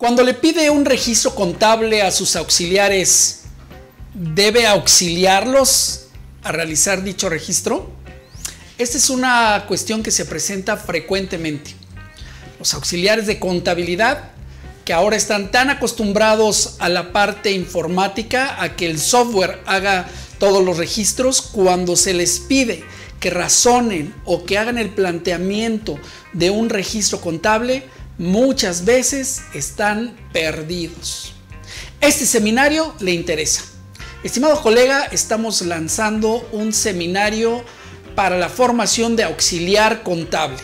Cuando le pide un registro contable a sus auxiliares, ¿debe auxiliarlos a realizar dicho registro? Esta es una cuestión que se presenta frecuentemente. Los auxiliares de contabilidad, que ahora están tan acostumbrados a la parte informática, a que el software haga todos los registros, cuando se les pide que razonen o que hagan el planteamiento de un registro contable, muchas veces están perdidos. Este seminario le interesa. Estimado colega, estamos lanzando un seminario para la formación de auxiliar contable.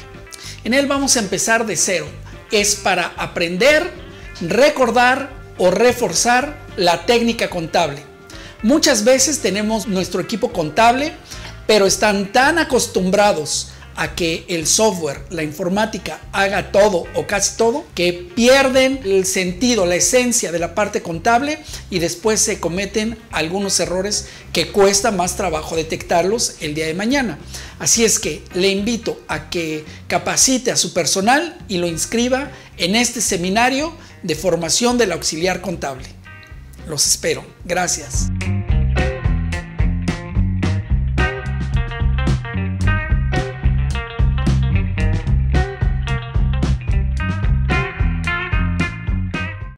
En él vamos a empezar de cero. Es para aprender, recordar o reforzar la técnica contable. Muchas veces tenemos nuestro equipo contable, pero están tan acostumbrados a que el software, la informática haga todo o casi todo, que pierden el sentido, la esencia de la parte contable y después se cometen algunos errores que cuesta más trabajo detectarlos el día de mañana. Así es que le invito a que capacite a su personal y lo inscriba en este seminario de formación del auxiliar contable. Los espero. Gracias.